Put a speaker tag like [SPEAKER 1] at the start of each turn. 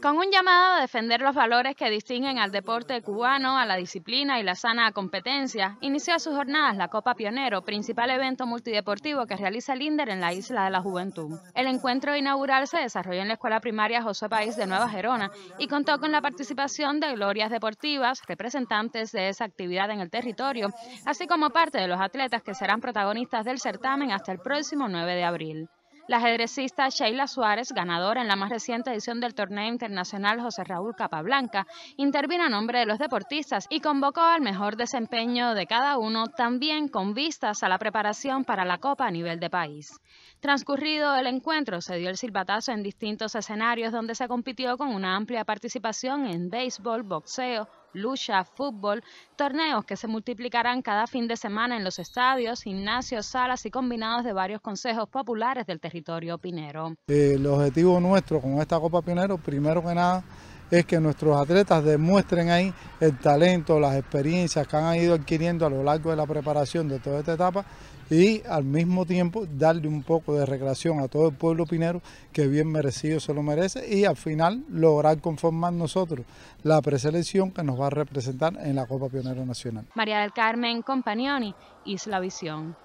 [SPEAKER 1] Con un llamado a defender los valores que distinguen al deporte cubano, a la disciplina y la sana competencia, inició sus jornadas la Copa Pionero, principal evento multideportivo que realiza el en la Isla de la Juventud. El encuentro inaugural se desarrolló en la Escuela Primaria José País de Nueva Gerona y contó con la participación de glorias deportivas, representantes de esa actividad en el territorio, así como parte de los atletas que serán protagonistas del certamen hasta el próximo 9 de abril. La ajedrecista Sheila Suárez, ganadora en la más reciente edición del torneo internacional José Raúl Capablanca, intervino a nombre de los deportistas y convocó al mejor desempeño de cada uno, también con vistas a la preparación para la Copa a nivel de país. Transcurrido el encuentro, se dio el silbatazo en distintos escenarios donde se compitió con una amplia participación en béisbol, boxeo, lucha, fútbol, torneos que se multiplicarán cada fin de semana en los estadios, gimnasios, salas y combinados de varios consejos populares del territorio pinero.
[SPEAKER 2] El objetivo nuestro con esta Copa Pinero, primero que nada, es que nuestros atletas demuestren ahí el talento, las experiencias que han ido adquiriendo a lo largo de la preparación de toda esta etapa y al mismo tiempo darle un poco de recreación a todo el pueblo pinero que bien merecido se lo merece y al final lograr conformar nosotros la preselección que nos va a representar en la Copa Pionero Nacional.
[SPEAKER 1] María del Carmen Compagnoni, Isla Visión.